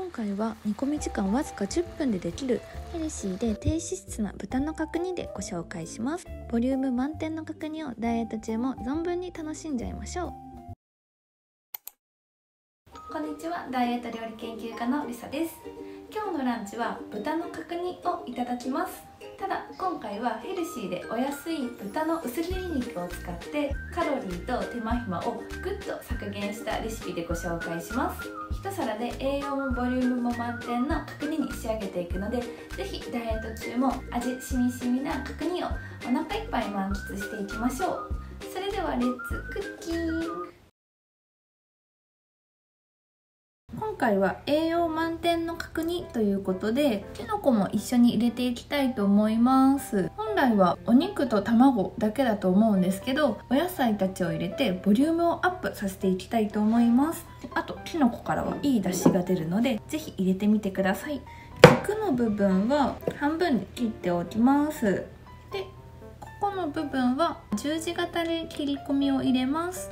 今回は煮込み時間わずか10分でできるヘルシーで低脂質な豚の角煮でご紹介します。ボリューム満点の角煮をダイエット中も存分に楽しんじゃいましょう。こんにちは。ダイエット料理研究家のりさです。今日のランチは豚の角煮をいただきます。ただ今回はヘルシーでお安い豚の薄切り肉を使ってカロリーと手間暇をぐっと削減したレシピでご紹介します。一皿で栄養もボリュームも満点の角煮に仕上げていくので是非ダイエット中も味しみしみな角煮をお腹いっぱい満喫していきましょう。それではレッツクッキング今回は栄養満点の角煮ということできのこも一緒に入れていきたいと思います。本来はお肉と卵だけだと思うんですけどお野菜たちを入れてボリュームをアップさせていきたいと思います。あときのこからはいい出汁が出るので是非入れてみてください。軸の部分は半分に切っておきます。でここの部分は十字型で切り込みを入れます。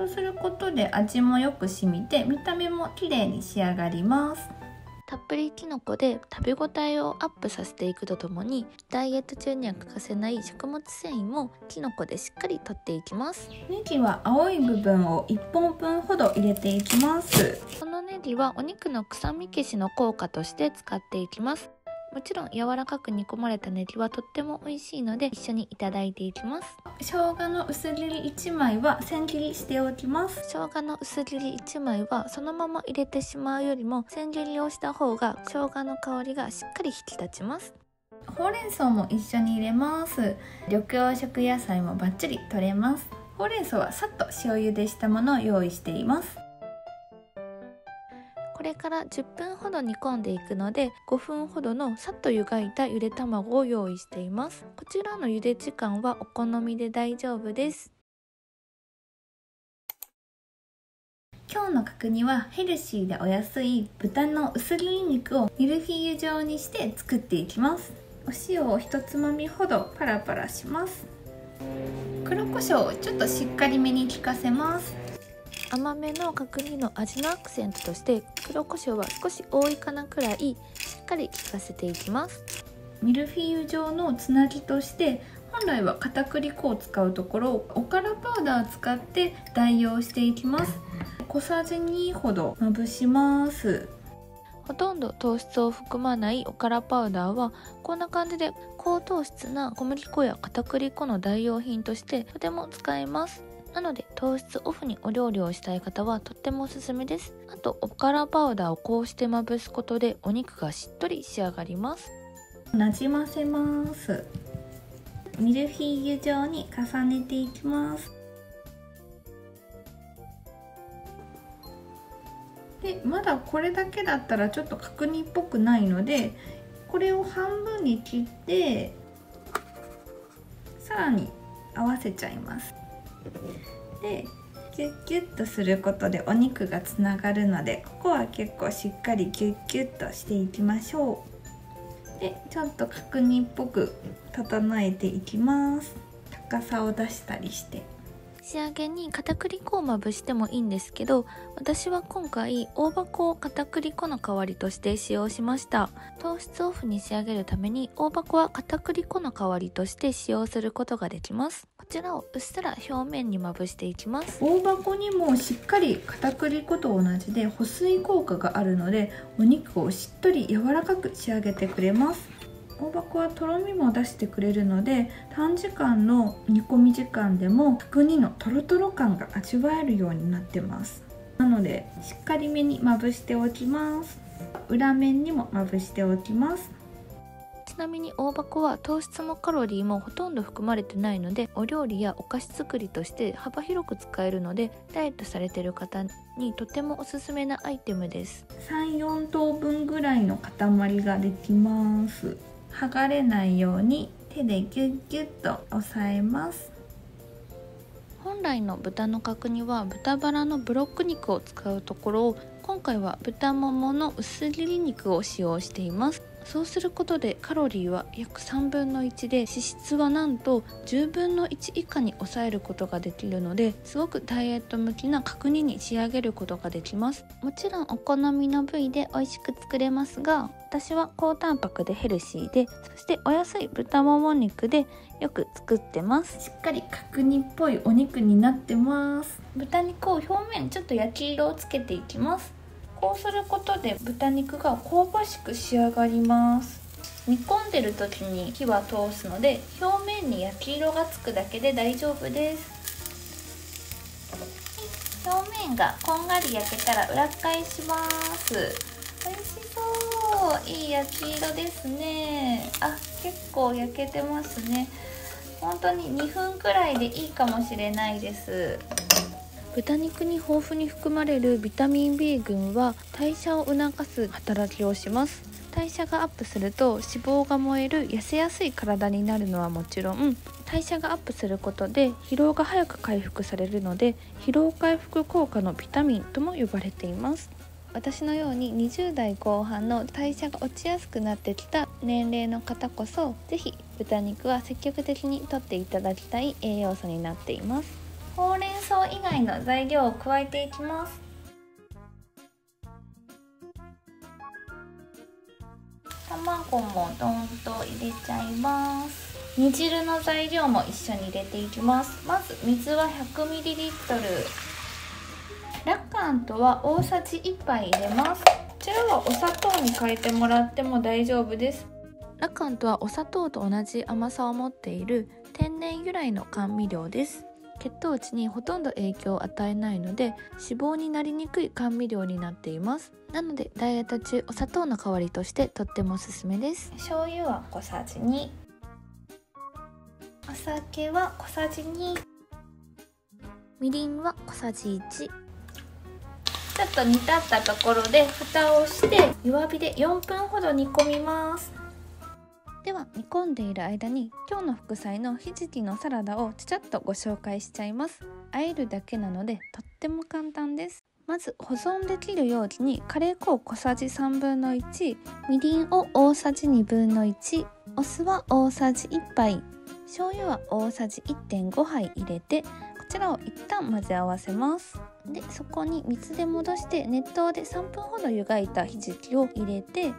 そうすることで味もよく染みて見た目も綺麗に仕上がります。たっぷりきのこで食べ応えをアップさせていくとともにダイエット中には欠かせない食物繊維もきのこでしっかりとっていきます。ネギは青い部分を1本分ほど入れていきます。このネギはお肉の臭み消しの効果として使っていきますもちろん柔らかく煮込まれたネギはとっても美味しいので一緒にいただいていきます。生姜の薄切り1枚は千切りしておきます。生姜の薄切り1枚はそのまま入れてしまうよりも千切りをした方が生姜の香りがしっかり引き立ちます。ほうれん草も一緒に入れます。緑黄色野菜もバッチリ取れます。ほうれん草はさっと塩茹でしたものを用意していますから10分ほど煮込んでいくので5分ほどのさっと湯がいたゆで卵を用意しています。こちらの茹で時間はお好みで大丈夫です。今日の角煮はヘルシーでお安い豚の薄切り肉をミルフィーユ状にして作っていきます。お塩を1つまみほどパラパラします。黒胡椒をちょっとしっかりめに効かせます。甘めの角煮の味のアクセントとして黒胡椒は少し多いかなくらいしっかり効かせていきます。ミルフィーユ状のつなぎとして本来は片栗粉を使うところおからパウダーを使って代用していきます。小さじ2ほどまぶします。ほとんど糖質を含まないおからパウダーはこんな感じで高糖質な小麦粉や片栗粉の代用品としてとても使えますなので糖質オフにお料理をしたい方はとってもおすすめです。あとおからパウダーをこうしてまぶすことでお肉がしっとり仕上がります。なじませます。ミルフィーユ状に重ねていきます。でまだこれだけだったらちょっと角煮っぽくないのでこれを半分に切ってさらに合わせちゃいます。でキュッキュッとすることでお肉がつながるのでここは結構しっかりキュッキュッとしていきましょう。でちょっと角煮っぽく整えていきます。高さを出したりして。仕上げに片栗粉をまぶしてもいいんですけど私は今回大箱を片栗粉の代わりとして使用しました。糖質オフに仕上げるために大箱は片栗粉の代わりとして使用することができます。こちらをうっすら表面にまぶしていきます。大箱にもしっかり片栗粉と同じで保水効果があるのでお肉をしっとり柔らかく仕上げてくれます。大箱はとろみも出してくれるので短時間の煮込み時間でも角煮のとろとろ感が味わえるようになってます。なのでしっかりめにまぶしておきます。裏面にもまぶしておきます。ちなみに大箱は糖質もカロリーもほとんど含まれてないのでお料理やお菓子作りとして幅広く使えるのでダイエットされてる方にとてもおすすめなアイテムです。34等分ぐらいの塊ができます剥がれないように手でギュッギュッと押さえます。本来の豚の角煮は豚バラのブロック肉を使うところを今回は豚ももの薄切り肉を使用しています。そうすることでカロリーは約3分の1で脂質はなんと10分の1以下に抑えることができるのですごくダイエット向きな角煮に仕上げることができます。もちろんお好みの部位で美味しく作れますが私は高タンパクでヘルシーでそしてお安い豚もも肉でよく作ってます。しっかり角煮っぽいお肉になってます。豚肉を表面ちょっと焼き色をつけていきますこうすることで豚肉が香ばしく仕上がります。煮込んでる時に火は通すので表面に焼き色がつくだけで大丈夫です。表面がこんがり焼けたら裏返します。美味しそう。いい焼き色ですね。あ結構焼けてますね。本当に2分くらいでいいかもしれないです。豚肉に豊富に含まれるビタミン B 群は代謝を促す働きをします。代謝がアップすると脂肪が燃える痩せやすい体になるのはもちろん。代謝がアップすることで疲労が早く回復されるので疲労回復効果のビタミンとも呼ばれています。私のように20代後半の代謝が落ちやすくなってきた年齢の方こそ是非豚肉は積極的にとっていただきたい栄養素になっています。ほうれん草以外の材料を加えていきます。卵もどんと入れちゃいます。煮汁の材料も一緒に入れていきます。まず水は 100ml ラッカントは大さじ1杯入れます。こちらはお砂糖に変えてもらっても大丈夫です。ラカントはお砂糖と同じ甘さを持っている天然由来の甘味料です。血糖値にほとんど影響を与えないので脂肪になりにくい甘味料になっています。なのでダイエット中お砂糖の代わりとしてとってもおすすめです。醤油は小さじ2お酒は小さじ2みりんは小さじ1ちょっと煮立ったところで蓋をして弱火で4分ほど煮込みますでは煮込んでいる間に今日の副菜のひじきのサラダをちゃちゃっとご紹介しちゃいます。和えるだけなのでとっても簡単です。まず保存できる容器にカレー粉を小さじ3分の1みりんを大さじ2分の1お酢は大さじ1杯醤油は大さじ1.5杯入れてこちらを一旦混ぜ合わせます。でそこに水で戻して熱湯で3分ほど湯がいたひじきを入れて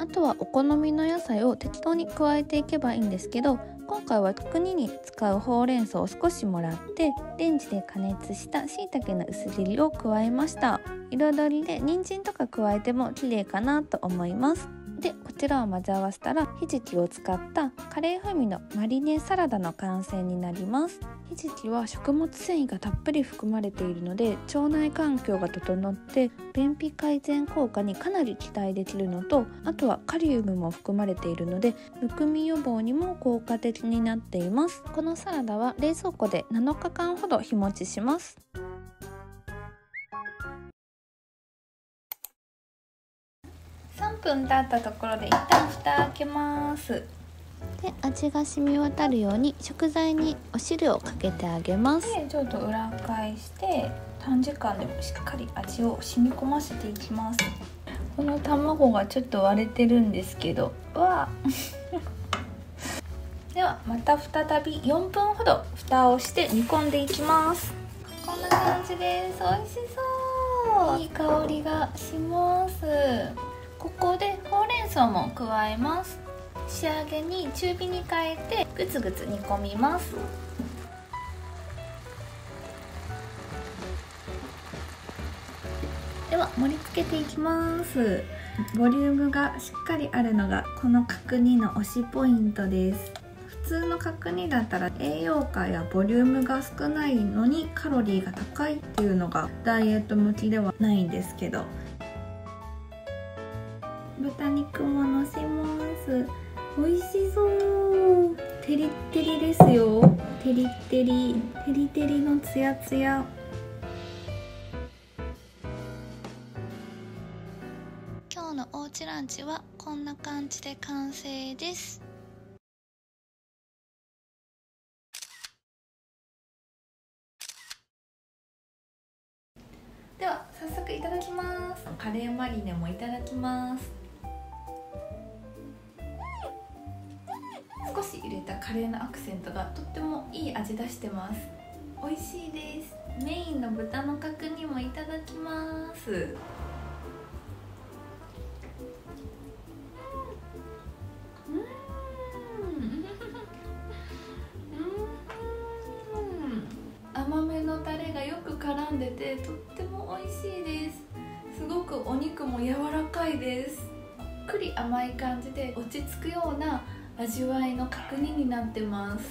あとはお好みの野菜を適当に加えていけばいいんですけど今回は特にに使うほうれん草を少しもらってレンジで加熱したしいたけの薄切りを加えました。彩りで人参とか加えても綺麗かなと思います。でこちらを混ぜ合わせたらひじきを使ったカレー風味のマリネサラダの完成になります。ひじきは食物繊維がたっぷり含まれているので腸内環境が整って便秘改善効果にかなり期待できるのとあとはカリウムも含まれているのでむくみ予防にも効果的になっています。このサラダは冷蔵庫で7日間ほど日持ちします。分経ったところで一旦蓋開けます。で味が染み渡るように食材にお汁をかけてあげます。でちょっと裏返して短時間でもしっかり味を染み込ませていきます。この卵がちょっと割れてるんですけどうわ ではまた再び4分ほど蓋をして煮込んでいきます。こんな感じです。美味しそう。いい香りがしますほうれん草も加えます。仕上げに中火に変えてグツグツ煮込みます。では盛り付けていきます。ボリュームがしっかりあるのがこの角煮の推しポイントです。普通の角煮だったら栄養価やボリュームが少ないのにカロリーが高いっていうのがダイエット向きではないんですけど豚肉ものせます。美味しそう。テリッテリですよ。テリッテリ。テリテリのツヤツヤ。今日のおうちランチはこんな感じで完成です。では早速いただきます。カレーマリネもいただきます少し入れたカレーのアクセントがとってもいい味出してます。美味しいです。メインの豚の角煮もいただきます。甘めのタレがよく絡んでてとっても美味しいです。すごくお肉も柔らかいです。くり甘い感じで落ち着くような味わいの角煮になってます。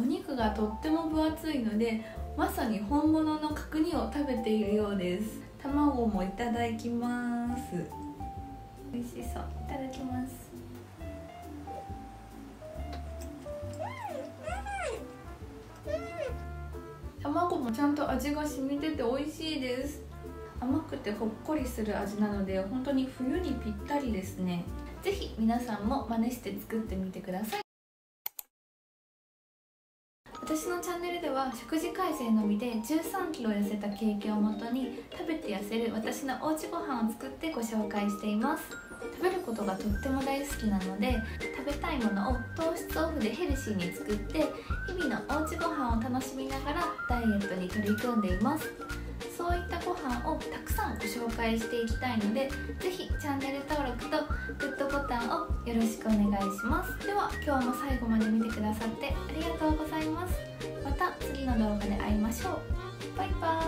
お肉がとっても分厚いのでまさに本物の角煮を食べているようです。卵もいただきます。美味しそう。いただきます。卵もちゃんと味が染みてて美味しいです。甘くてほっこりする味なので本当に冬にぴったりですね。是非皆さんも真似して作ってみてください。私のチャンネルでは食事改善のみで1 3キロ痩せた経験をもとに食べて痩せる私のおうちご飯を作ってご紹介しています。食べることがとっても大好きなので食べたいものを糖質オフでヘルシーに作って日々のおうちご飯を楽しみながらダイエットに取り組んでいます。そういったご飯をたくさんご紹介していきたいので是非チャンネル登録とグッドボタンをよろしくお願いします。では今日も最後まで見てくださってありがとうございます。また次の動画で会いましょう。バイバ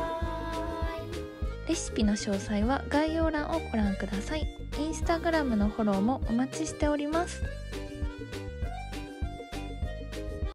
ーイ。レシピの詳細は概要欄をご覧ください。インスタグラムのフォローもお待ちしております。